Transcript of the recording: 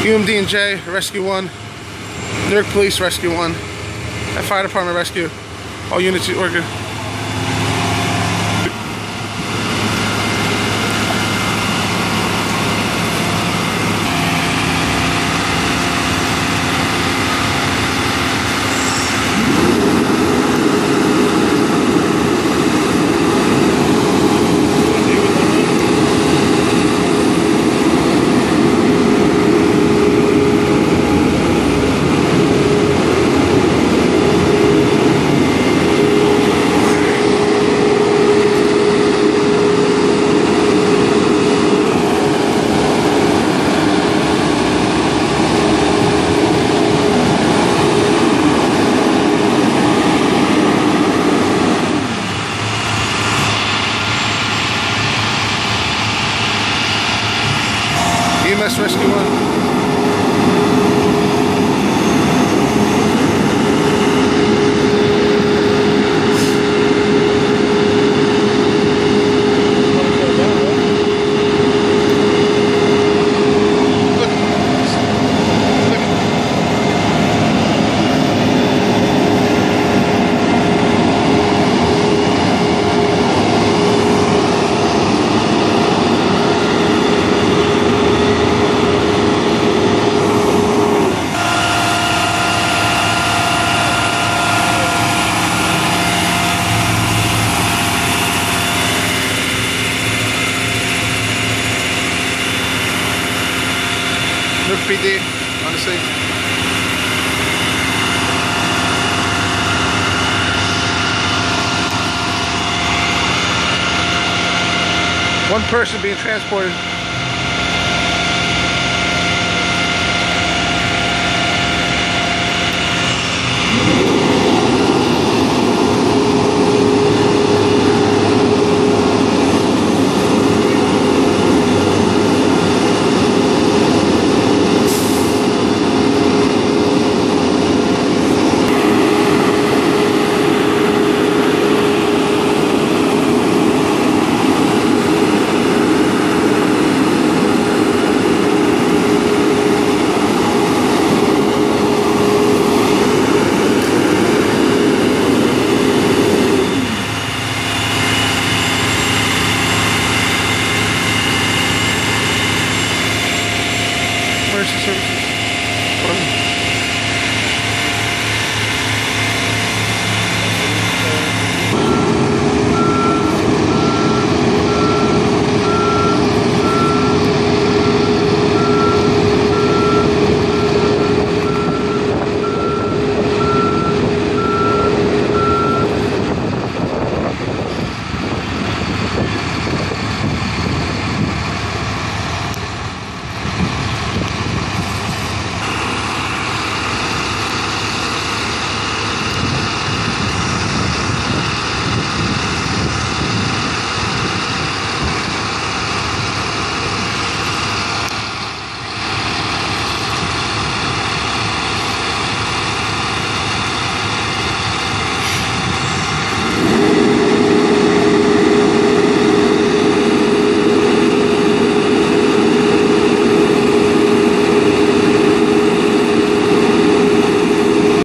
UMDNJ, Rescue 1, Newark Police, Rescue 1, and Fire Department Rescue. All units working. EMS Rescue Honestly. One person being transported. Acho.